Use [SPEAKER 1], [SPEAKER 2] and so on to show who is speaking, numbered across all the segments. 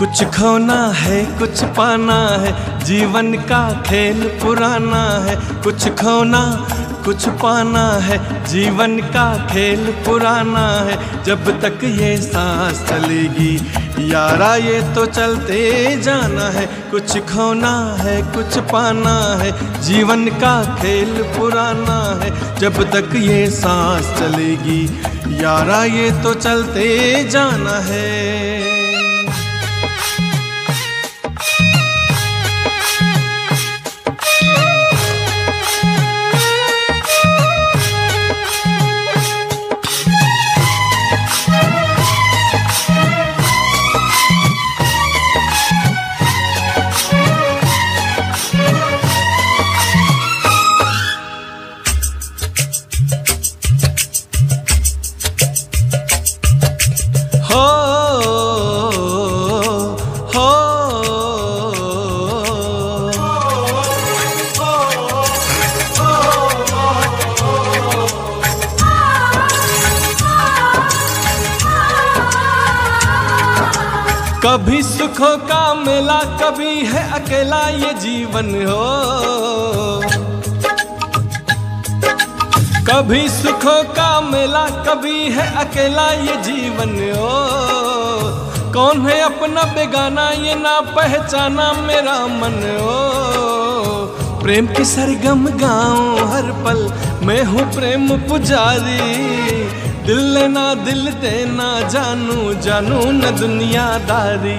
[SPEAKER 1] कुछ खोना है, कुछ पाना है, जीवन का खेल पुराना है। कुछ खोना, कुछ पाना है, जीवन का खेल पुराना है। जब तक ये सांस चलेगी, यारा, ये तो चलते जाना है। कुछ खोना है, कुछ पाना है, जीवन का खेल पुराना है। जब तक ये सांस चलेगी, यारा, ये तो चलते जाना है। कभी सुखों का मेला, कभी है अकेला ये जीवन हो। कभी सुखों का मेला, कभी है अकेला ये जीवन हो। कौन है अपना बेगाना, ये ना पहचाना मेरा मन ओ प्रेम के सरगम गाऊं हर पल मैं हूँ प्रेम पुजारी। दिल लेना दिल देना जानू जानू न दुनियादारी।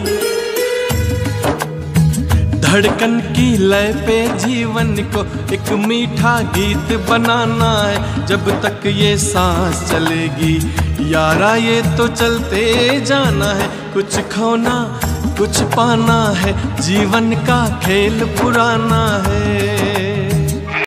[SPEAKER 1] धड़कन की लय पे जीवन को एक मीठा गीत बनाना है। जब तक ये सांस चलेगी, यारा, ये तो चलते जाना है। कुछ खोना कुछ पाना है जीवन का खेल पुराना है।